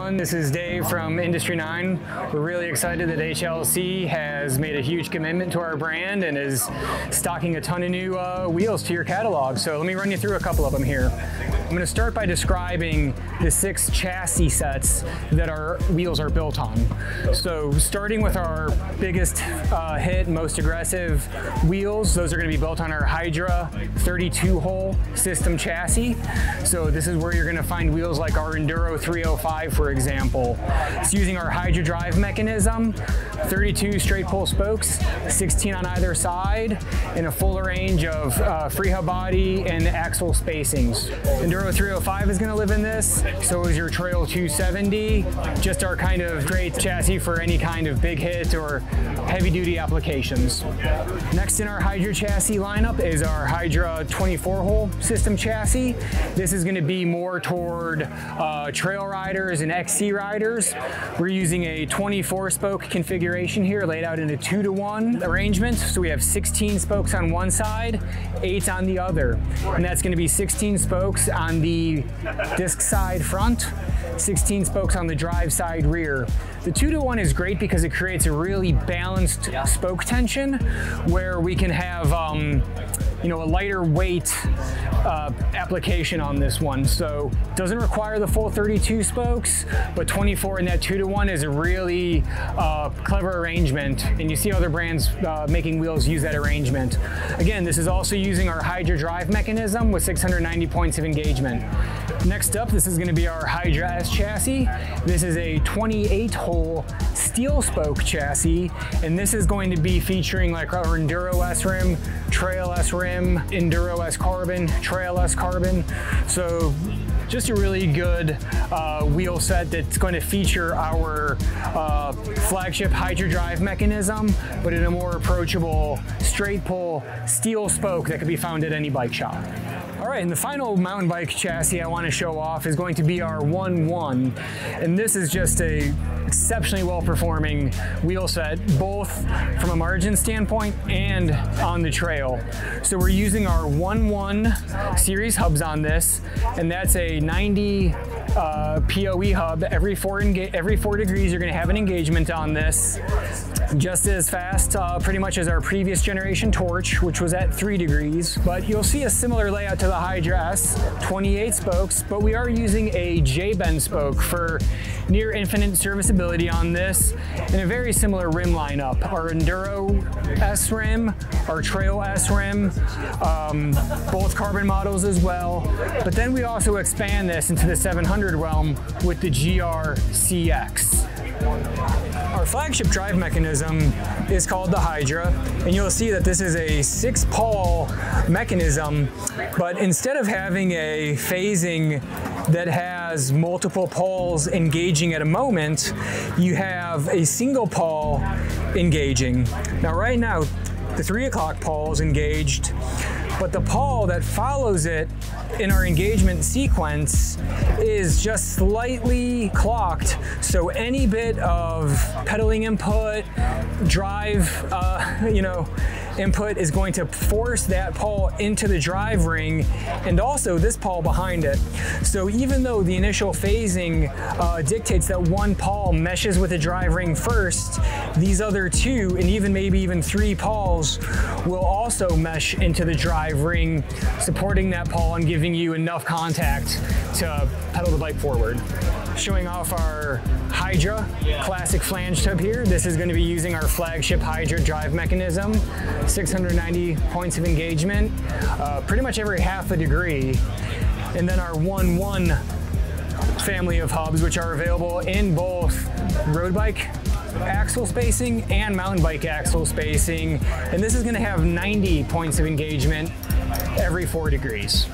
everyone. This is Dave from Industry 9. We're really excited that HLC has made a huge commitment to our brand and is stocking a ton of new uh, wheels to your catalog. So let me run you through a couple of them here. I'm going to start by describing the six chassis sets that our wheels are built on. So starting with our biggest uh, hit, most aggressive wheels, those are going to be built on our Hydra 32 hole system chassis. So this is where you're going to find wheels like our Enduro 305, for example. It's using our Hydra drive mechanism, 32 straight pull spokes, 16 on either side, and a full range of uh, free hub body and axle spacings. Enduro Enduro 305 is going to live in this. So is your Trail 270. Just our kind of great chassis for any kind of big hit or heavy duty applications. Next in our Hydra chassis lineup is our Hydra 24 hole system chassis. This is going to be more toward uh, trail riders and XC riders. We're using a 24 spoke configuration here laid out in a two to one arrangement. So we have 16 spokes on one side, eight on the other. And that's going to be 16 spokes on on the disc side front, 16 spokes on the drive side rear. The two to one is great because it creates a really balanced spoke tension where we can have um, you know, a lighter weight uh, application on this one. So doesn't require the full 32 spokes, but 24 in that two to one is a really uh, clever arrangement. And you see other brands uh, making wheels use that arrangement. Again, this is also using our Hydra drive mechanism with 690 points of engagement. Next up, this is gonna be our Hydra S chassis. This is a 28 hole steel spoke chassis, and this is going to be featuring like our Enduro S rim, Trail S rim, Enduro S carbon, Trail S carbon. So just a really good uh, wheel set that's going to feature our uh, flagship Hydra drive mechanism, but in a more approachable straight pull steel spoke that could be found at any bike shop. All right, and the final mountain bike chassis I want to show off is going to be our 1-1. And this is just a exceptionally well performing wheel set, both from a margin standpoint and on the trail. So we're using our 1-1 series hubs on this, and that's a 90 uh, POE hub. Every four, every four degrees, you're gonna have an engagement on this. Just as fast, uh, pretty much as our previous generation Torch, which was at three degrees. But you'll see a similar layout to the Hydra S, 28 spokes, but we are using a J-bend spoke for near infinite serviceability on this and a very similar rim lineup. Our Enduro S rim, our Trail S rim, um, both carbon models as well. But then we also expand this into the 700 realm with the GR-CX. Our flagship drive mechanism is called the Hydra, and you'll see that this is a six pawl mechanism, but instead of having a phasing that has multiple pawls engaging at a moment, you have a single pawl engaging. Now right now, the three o'clock pawl is engaged, but the pawl that follows it in our engagement sequence is just slightly clocked. So any bit of pedaling input, drive, uh, you know, input is going to force that pawl into the drive ring and also this pawl behind it. So even though the initial phasing uh, dictates that one pawl meshes with the drive ring first, these other two and even maybe even three pawls will also mesh into the drive ring, supporting that pawl and giving you enough contact to pedal the bike forward. Showing off our Hydra classic flange tub here. This is going to be using our flagship Hydra drive mechanism, 690 points of engagement, uh, pretty much every half a degree. And then our 1-1 family of hubs, which are available in both road bike axle spacing and mountain bike axle spacing. And this is gonna have 90 points of engagement every four degrees.